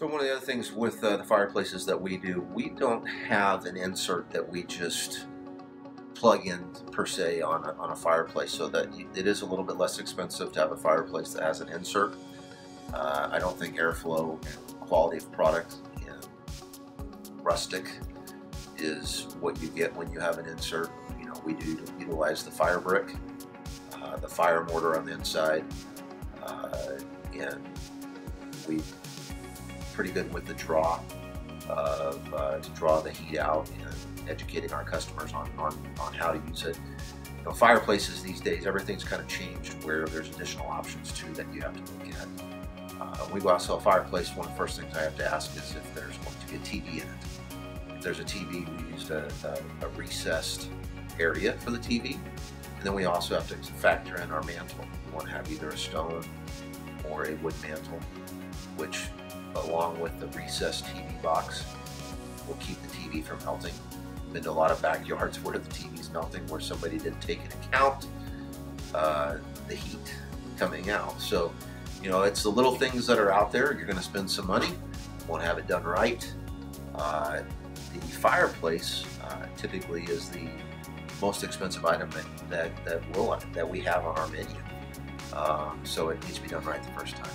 So one of the other things with uh, the fireplaces that we do, we don't have an insert that we just plug in per se on a, on a fireplace so that it is a little bit less expensive to have a fireplace that has an insert. Uh, I don't think airflow and quality of product and rustic is what you get when you have an insert. You know, we do utilize the fire brick, uh, the fire mortar on the inside, uh, and we pretty good with the draw of uh, to draw the heat out and educating our customers on, on, on how to use it. You know, fireplaces these days, everything's kind of changed where there's additional options too that you have to look at. Uh, when we go out to a fireplace, one of the first things I have to ask is if there's going to be a TV in it. If there's a TV, we used a, a, a recessed area for the TV. And then we also have to factor in our mantle. We want to have either a stone or a wood mantle, which along with the recessed TV box will keep the TV from melting. Been to a lot of backyards where the TV's melting where somebody didn't take into account uh, the heat coming out. So, you know, it's the little things that are out there. You're going to spend some money, want to have it done right. Uh, the fireplace uh, typically is the most expensive item that that that, will, that we have on our menu. Um, so it needs to be done right the first time.